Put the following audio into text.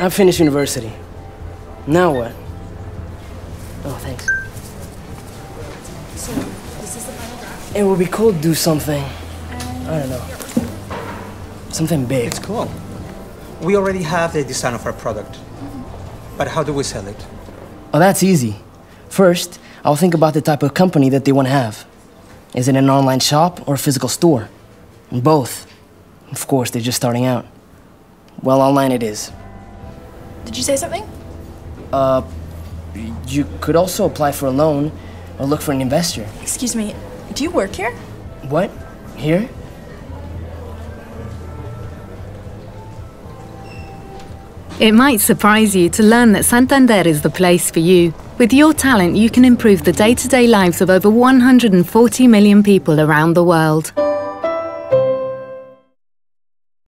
I finished university. Now what? Oh, thanks. So, this is the final draft? It would be cool to do something. I don't know. Something big. It's cool. We already have the design of our product. But how do we sell it? Oh, that's easy. First, I'll think about the type of company that they want to have. Is it an online shop or a physical store? Both. Of course, they're just starting out. Well, online it is. Did you say something? Uh, you could also apply for a loan or look for an investor. Excuse me, do you work here? What? Here? It might surprise you to learn that Santander is the place for you. With your talent, you can improve the day to day lives of over 140 million people around the world.